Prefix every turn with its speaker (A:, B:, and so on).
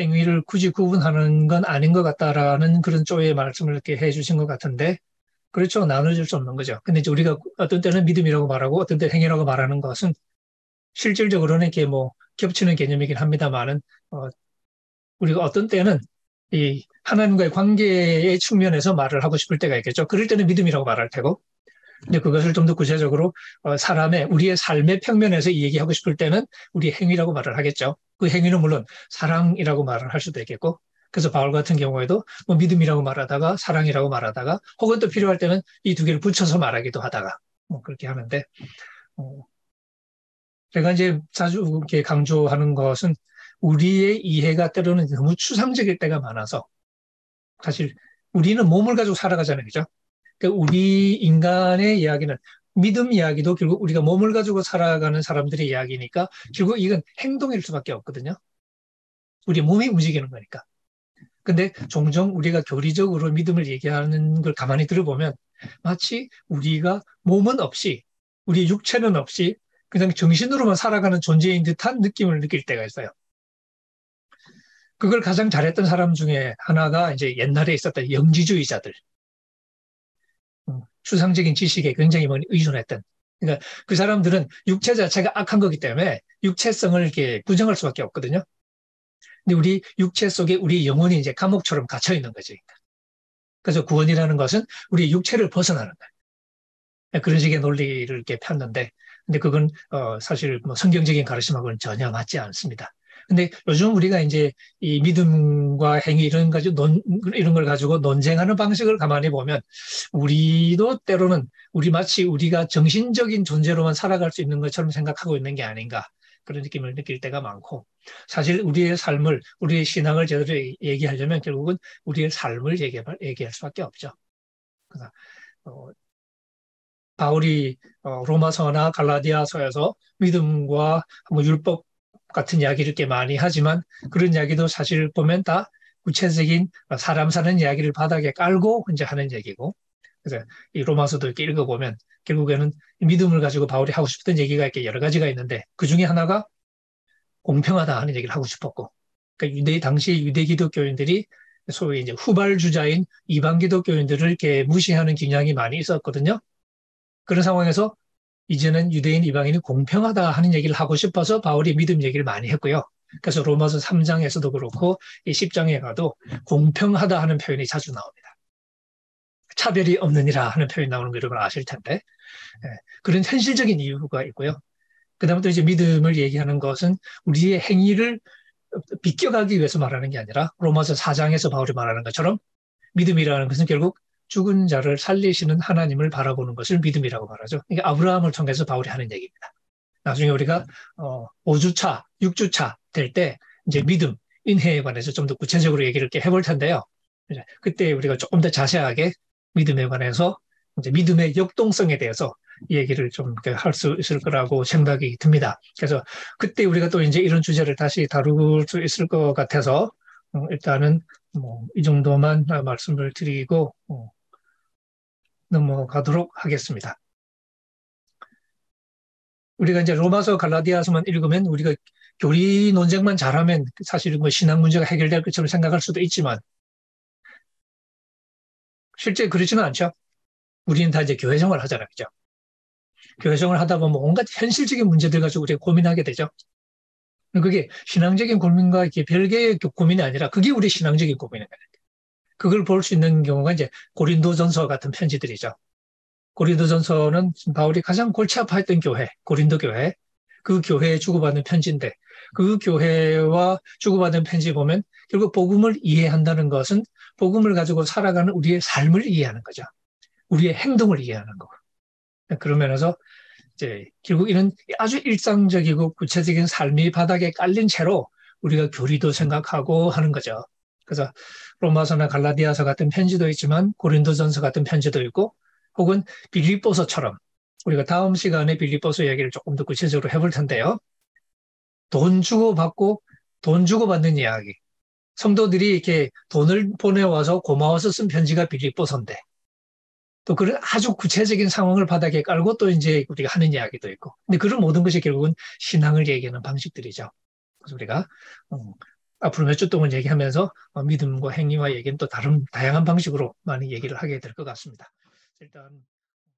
A: 행위를 굳이 구분하는 건 아닌 것 같다라는 그런 쪽의 말씀을 이렇게 해 주신 것 같은데 그렇죠. 나눠질 수 없는 거죠. 근데 이제 우리가 어떤 때는 믿음이라고 말하고 어떤 때 행위라고 말하는 것은 실질적으로는 이렇게 뭐 겹치는 개념이긴 합니다만은 어, 우리가 어떤 때는 이 하나님과의 관계의 측면에서 말을 하고 싶을 때가 있겠죠. 그럴 때는 믿음이라고 말할 테고 근데 그것을 좀 더 구체적으로 어, 사람의 우리의 삶의 평면에서 얘기하고 싶을 때는 우리 행위라고 말을 하겠죠. 그 행위는 물론 사랑이라고 말을 할 수도 있겠고 그래서 바울 같은 경우에도 뭐 믿음이라고 말하다가 사랑이라고 말하다가 혹은 또 필요할 때는 이 두 개를 붙여서 말하기도 하다가 뭐 그렇게 하는데 어, 제가 이제 자주 이렇게 강조하는 것은 우리의 이해가 때로는 너무 추상적일 때가 많아서 사실 우리는 몸을 가지고 살아가잖아요, 그죠? 그러니까 우리 인간의 이야기는 믿음 이야기도 결국 우리가 몸을 가지고 살아가는 사람들의 이야기니까 결국 이건 행동일 수밖에 없거든요. 우리 몸이 움직이는 거니까. 근데 종종 우리가 교리적으로 믿음을 얘기하는 걸 가만히 들어보면 마치 우리가 몸은 없이 우리 육체는 없이 그냥 정신으로만 살아가는 존재인 듯한 느낌을 느낄 때가 있어요. 그걸 가장 잘했던 사람 중에 하나가 이제 옛날에 있었던 영지주의자들. 추상적인 지식에 굉장히 많이 의존했던. 그러니까 그 사람들은 육체 자체가 악한 거기 때문에 육체성을 이렇게 부정할 수밖에 없거든요. 근데 우리 육체 속에 우리 영혼이 이제 감옥처럼 갇혀 있는 거지. 그래서 구원이라는 것은 우리 육체를 벗어나는 거예요. 그런 식의 논리를 이렇게 폈는데, 근데 그건 어, 사실 뭐 성경적인 가르침하고는 전혀 맞지 않습니다. 근데 요즘 우리가 이제 이 믿음과 행위 이런 가지고 논, 이런 걸 가지고 논쟁하는 방식을 가만히 보면 우리도 때로는 우리 마치 우리가 정신적인 존재로만 살아갈 수 있는 것처럼 생각하고 있는 게 아닌가 그런 느낌을 느낄 때가 많고 사실 우리의 삶을 우리의 신앙을 제대로 얘기하려면 결국은 우리의 삶을 얘기할, 얘기할 수밖에 없죠. 그래서 어, 바울이 어, 로마서나 갈라디아서에서 믿음과 뭐 율법 같은 이야기를 이렇게 많이 하지만 그런 이야기도 사실 보면 다 구체적인 사람 사는 이야기를 바닥에 깔고 이제 하는 얘기고 그래서 이 로마서도 이렇게 읽어보면 결국에는 믿음을 가지고 바울이 하고 싶었던 얘기가 이렇게 여러 가지가 있는데 그 중에 하나가 공평하다 하는 얘기를 하고 싶었고 그러니까 유대 당시 유대 기독교인들이 소위 이제 후발주자인 이방 기독교인들을 이렇게 무시하는 경향이 많이 있었거든요. 그런 상황에서 이제는 유대인 이방인이 공평하다 하는 얘기를 하고 싶어서 바울이 믿음 얘기를 많이 했고요. 그래서 로마서 3장에서도 그렇고 이 10장에 가도 공평하다 하는 표현이 자주 나옵니다. 차별이 없느니라 하는 표현이 나오는 거 여러분 아실 텐데 예, 그런 현실적인 이유가 있고요. 그 다음에 또 이제 믿음을 얘기하는 것은 우리의 행위를 비껴가기 위해서 말하는 게 아니라 로마서 4장에서 바울이 말하는 것처럼 믿음이라는 것은 결국 죽은 자를 살리시는 하나님을 바라보는 것을 믿음이라고 말하죠. 이게 아브라함을 통해서 바울이 하는 얘기입니다. 나중에 우리가 어, 5주차, 6주차 될 때 이제 믿음, 인해에 관해서 좀 더 구체적으로 얘기를 이렇게 해볼 텐데요. 그때 우리가 조금 더 자세하게 믿음에 관해서 이제 믿음의 역동성에 대해서 얘기를 좀 할 수 있을 거라고 생각이 듭니다. 그래서 그때 우리가 또 이제 이런 주제를 다시 다룰 수 있을 것 같아서 어, 일단은 뭐 이 정도만 말씀을 드리고 어, 넘어가도록 하겠습니다. 우리가 이제 로마서 갈라디아서만 읽으면 우리가 교리 논쟁만 잘하면 사실 뭐 신앙 문제가 해결될 것처럼 생각할 수도 있지만 실제 그렇지는 않죠. 우리는 다 이제 교회 생활 하잖아요. 그죠? 교회 생활 하다 보면 온갖 현실적인 문제들 가지고 우리가 고민하게 되죠. 그게 신앙적인 고민과 이렇게 별개의 고민이 아니라 그게 우리 신앙적인 고민인 거예요. 그걸 볼 수 있는 경우가 이제 고린도전서 같은 편지들이죠. 고린도전서는 바울이 가장 골치 아파했던 교회, 고린도 교회, 그 교회에 주고받는 편지인데 그 교회와 주고받은 편지 보면 결국 복음을 이해한다는 것은 복음을 가지고 살아가는 우리의 삶을 이해하는 거죠. 우리의 행동을 이해하는 거. 그런 면에서 이제 결국 이런 아주 일상적이고 구체적인 삶이 바닥에 깔린 채로 우리가 교리도 생각하고 하는 거죠. 그래서 로마서나 갈라디아서 같은 편지도 있지만 고린도전서 같은 편지도 있고 혹은 빌립보서처럼 우리가 다음 시간에 빌립보서 이야기를 조금 더 구체적으로 해볼 텐데요. 돈 주고 받고 돈 주고 받는 이야기. 성도들이 이렇게 돈을 보내와서 고마워서 쓴 편지가 빌립보서인데 또 그런 아주 구체적인 상황을 바닥에 깔고 또 이제 우리가 하는 이야기도 있고. 근데 그런 모든 것이 결국은 신앙을 얘기하는 방식들이죠. 그래서 우리가 음, 앞으로 몇 주 동안 얘기하면서 어, 믿음과 행위와 얘기는 또 다른 다양한 방식으로 많이 얘기를 하게 될 것 같습니다. 일단